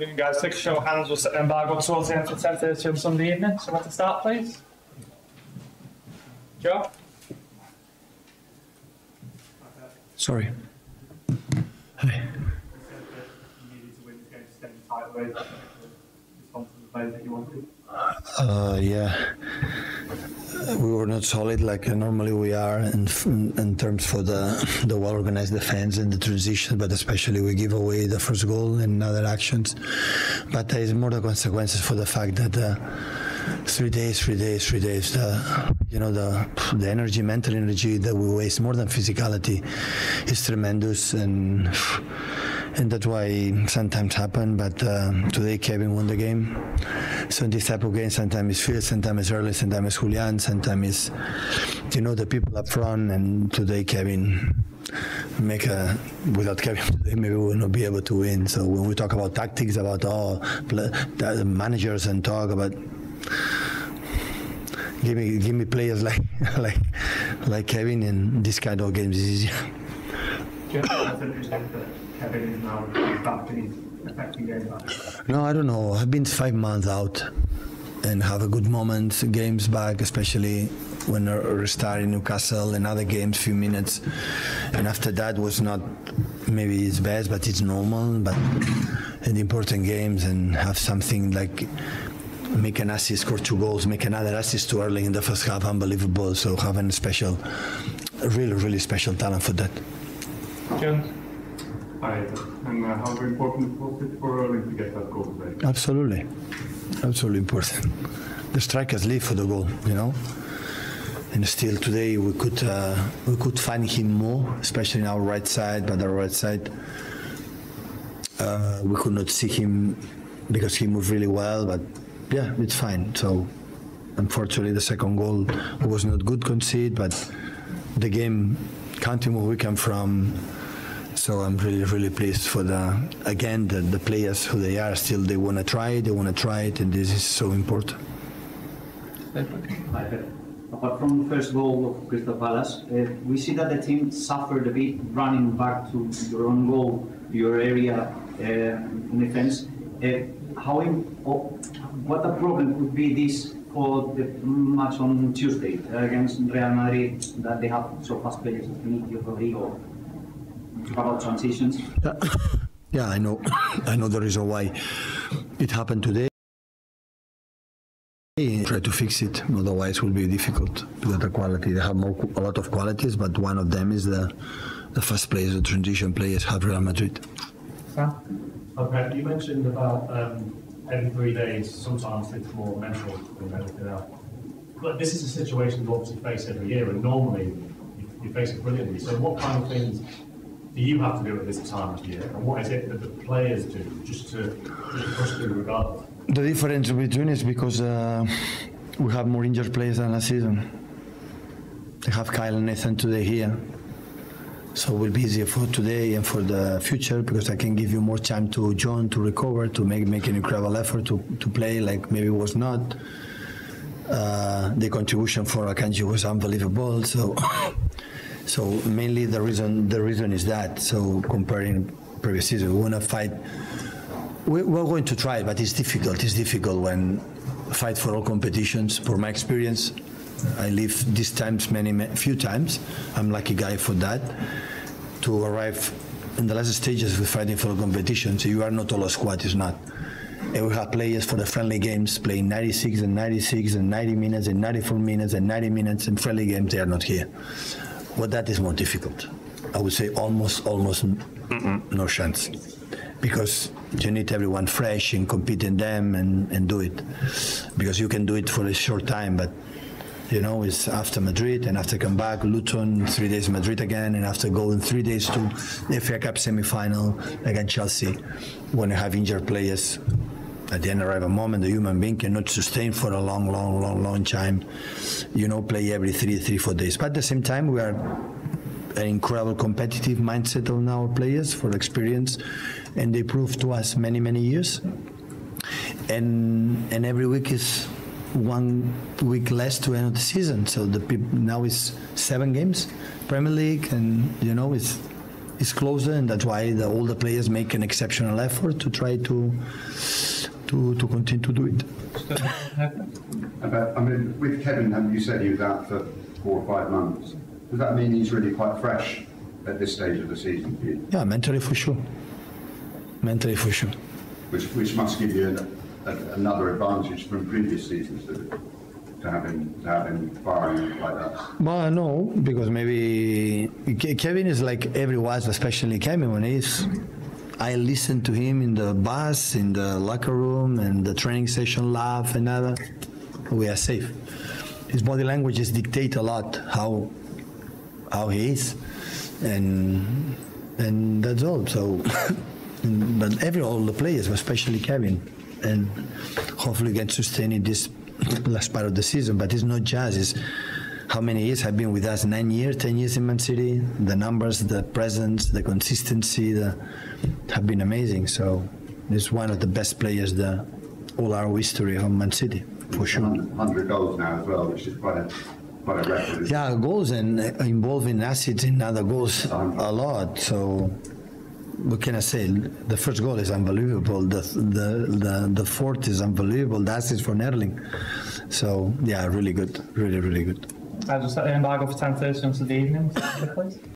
Evening, guys. A show hands. Set the embargo towards the end for 10.30 on Sunday evening. So, to start, please. Joe? Sorry. Hi. Uh, yeah, we were not solid like normally we are in, in terms for the the well-organized defense and the transition, but especially we give away the first goal and other actions. But there is more the consequences for the fact that uh, three days, three days, three days, the you know the the energy, mental energy that we waste more than physicality is tremendous and and that's why sometimes happen. But uh, today Kevin won the game. So in this type of game, sometimes it's Phil, sometimes it's Erling, sometimes it's Julian, sometimes it's you know the people up front. And today Kevin make a without Kevin maybe we will not be able to win. So when we talk about tactics, about all the managers and talk about give me give me players like like like Kevin in this kind of games is easier. No, I don't know. I've been five months out and have a good moment, games back, especially when I restart in Newcastle and other games, few minutes. And after that was not maybe it's best, but it's normal. But in important games and have something like make an assist, score two goals, make another assist too early in the first half, unbelievable. So having a special, really, really special talent for that. Hi, and uh, how important was it for Erling to get that goal today? Absolutely, absolutely important. The strikers live for the goal, you know. And still today we could uh, we could find him more, especially in our right side. But our right side, uh, we could not see him because he moved really well. But yeah, it's fine. So unfortunately, the second goal was not good concede, but the game counting where we come from so I'm really, really pleased for the again the, the players who they are. Still, they want to try it. They want to try it, and this is so important. Apart from the first goal of Crystal Palace, uh, we see that the team suffered a bit running back to your own goal, your area uh, in defense. Uh, how in, oh, what a problem could be this for the match on Tuesday against Real Madrid that they have so fast players, Vinicius, Rodrygo, about transitions? Yeah, I know. I know the reason why it happened today. Try to fix it, otherwise it will be difficult to the quality. They have more, a lot of qualities, but one of them is the the first players, the transition players, have Real Madrid. Okay, you mentioned about um, every three days, sometimes it's more mental than anything else. But this is a situation you obviously face every year, and normally you, you face it brilliantly. So, what kind of things do you have to do at this time of year, and what is it that the players do just to, just to push through regardless? The difference between is because uh, we have more injured players than last season. They have Kyle and Nathan today here. So it will be easier for today and for the future because I can give you more time to John to recover, to make make an incredible effort to, to play like maybe was not. Uh, the contribution for Akanji was unbelievable. So so mainly the reason the reason is that. So comparing previous season, we want to fight. We, we're going to try, but it's difficult. It's difficult when fight for all competitions. For my experience, I live these times many, many few times. I'm lucky guy for that. To arrive in the last stages with fighting for a competition, so you are not all a squad. It's not. And we have players for the friendly games playing 96 and 96 and 90 minutes and 94 minutes and 90 minutes in friendly games. They are not here. Well, that is more difficult. I would say almost, almost no chance. Because you need everyone fresh and compete in them and, and do it. Because you can do it for a short time, but you know, it's after Madrid and after come back, Luton, three days Madrid again, and after going three days to the FA Cup semi-final against Chelsea, when you have injured players, at the end arrive a moment the human being cannot sustain for a long, long, long, long time. You know, play every three, three, four days. But at the same time, we are an incredible competitive mindset on our players for experience, and they prove to us many, many years. And and every week is one week less to end of the season. So the now is seven games, Premier League, and you know it's is closer, and that's why the, all the players make an exceptional effort to try to to to continue to do it. But, I mean, with Kevin, and you said he was out for four or five months. Does that mean he's really quite fresh at this stage of the season? Yeah, mentally for sure. Mentally for sure. Which, which must give you an, a, another advantage from previous seasons to, to have him, to have him firing like that. Well, no, because maybe Kevin is like everyone, especially Kevin when he's. I listen to him in the bus, in the locker room, and the training session, laugh and other. We are safe. His body language languages dictate a lot how how he is, and and that's all. So, but every all the players, especially Kevin, and hopefully can sustain it this last part of the season. But it's not just it's how many years have been with us? Nine years, ten years in Man City. The numbers, the presence, the consistency, the, have been amazing. So, he's one of the best players the all our history of Man City for sure. 100 goals now as well, which is quite a, quite a record. Yeah, goals and uh, involving assists in other goals a lot. So, what can I say? The first goal is unbelievable. The the the, the fourth is unbelievable. The assist for Erling. So yeah, really good, really really good. I just set the embargo for 10 30 until the evening, please.